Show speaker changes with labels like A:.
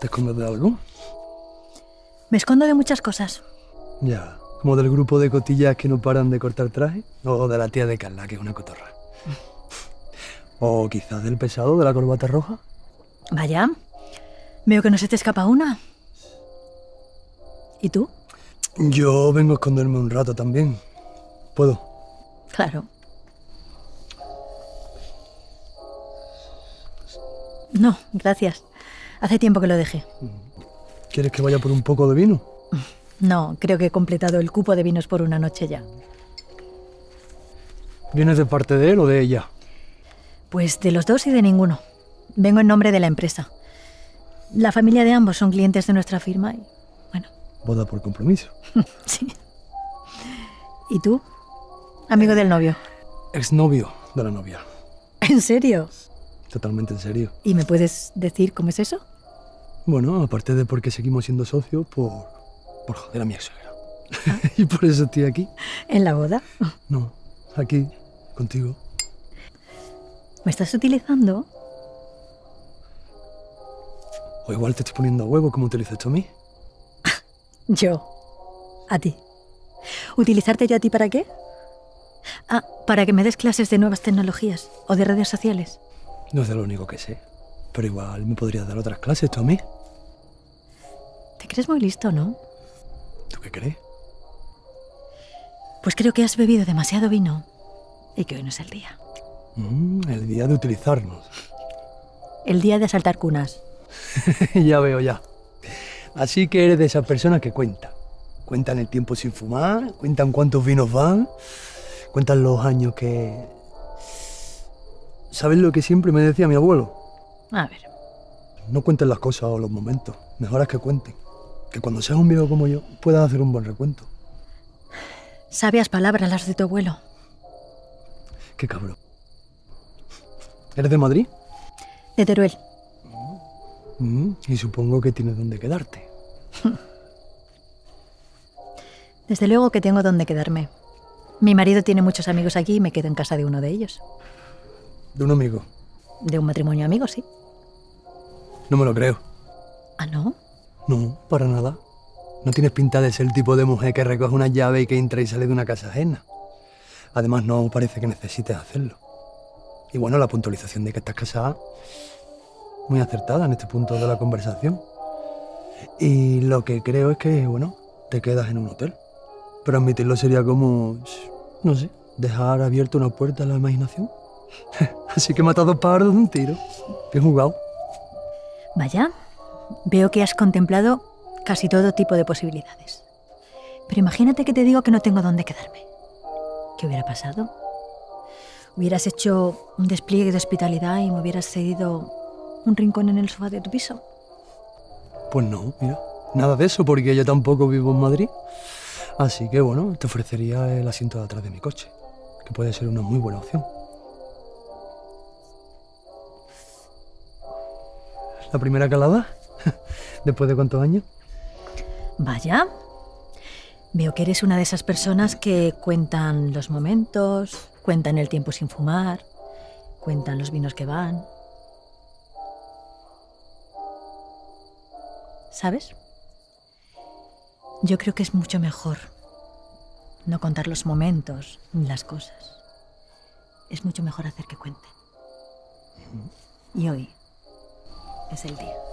A: ¿Te escondes de algo?
B: Me escondo de muchas cosas.
A: Ya, como del grupo de cotillas que no paran de cortar traje, o de la tía de Carla, que es una cotorra. O quizás del pesado de la corbata roja.
B: Vaya, veo que no se te escapa una. ¿Y tú?
A: Yo vengo a esconderme un rato también. ¿Puedo?
B: Claro. No, gracias. Hace tiempo que lo dejé.
A: ¿Quieres que vaya por un poco de vino?
B: No, creo que he completado el cupo de vinos por una noche ya.
A: ¿Vienes de parte de él o de ella?
B: Pues de los dos y de ninguno. Vengo en nombre de la empresa. La familia de ambos son clientes de nuestra firma y, bueno,
A: Boda por compromiso.
B: sí. ¿Y tú? Amigo del novio.
A: Exnovio de la novia.
B: ¿En serio?
A: Totalmente en serio.
B: ¿Y me puedes decir cómo es eso?
A: Bueno, aparte de porque seguimos siendo socios, por, por joder a mi ex suegra. y por eso estoy aquí.
B: ¿En la boda?
A: No, aquí, contigo.
B: ¿Me estás utilizando?
A: O igual te estoy poniendo a huevo como utilices tú a mí.
B: Yo. A ti. ¿Utilizarte yo a ti para qué? Ah, para que me des clases de nuevas tecnologías o de redes sociales.
A: No es de lo único que sé. Pero igual me podrías dar otras clases tú a mí.
B: Crees muy listo, ¿no?
A: ¿Tú qué crees?
B: Pues creo que has bebido demasiado vino y que hoy no es el día.
A: Mm, el día de utilizarnos.
B: El día de asaltar cunas.
A: ya veo, ya. Así que eres de esas personas que cuentan. Cuentan el tiempo sin fumar, cuentan cuántos vinos van, cuentan los años que... ¿Sabes lo que siempre me decía mi abuelo?
B: A ver,
A: No cuenten las cosas o los momentos, mejor es que cuenten. Que cuando seas un viejo como yo puedas hacer un buen recuento.
B: sabias palabras las de tu abuelo.
A: Qué cabrón. ¿Eres de Madrid?
B: De Teruel.
A: Mm, y supongo que tienes donde quedarte.
B: Desde luego que tengo donde quedarme. Mi marido tiene muchos amigos aquí y me quedo en casa de uno de ellos.
A: De un amigo.
B: De un matrimonio amigo, sí.
A: No me lo creo.
B: Ah, ¿no?
A: No, para nada. No tienes pinta de ser el tipo de mujer que recoge una llave y que entra y sale de una casa ajena. Además, no parece que necesites hacerlo. Y bueno, la puntualización de que estás casada, muy acertada en este punto de la conversación. Y lo que creo es que, bueno, te quedas en un hotel. Pero admitirlo sería como, no sé, dejar abierta una puerta a la imaginación. Así que he matado dos pájaros de un tiro. Bien jugado.
B: Vaya, veo que has contemplado casi todo tipo de posibilidades. Pero imagínate que te digo que no tengo dónde quedarme. ¿Qué hubiera pasado? Hubieras hecho un despliegue de hospitalidad y me hubieras cedido un rincón en el sofá de tu piso.
A: Pues no, mira, nada de eso, porque yo tampoco vivo en Madrid. Así que bueno, te ofrecería el asiento de atrás de mi coche, que puede ser una muy buena opción. ¿La primera calada? ¿Después de cuántos años?
B: Vaya, veo que eres una de esas personas que cuentan los momentos, cuentan el tiempo sin fumar, cuentan los vinos que van. ¿Sabes? Yo creo que es mucho mejor no contar los momentos ni las cosas. Es mucho mejor hacer que cuenten. Y hoy es el día.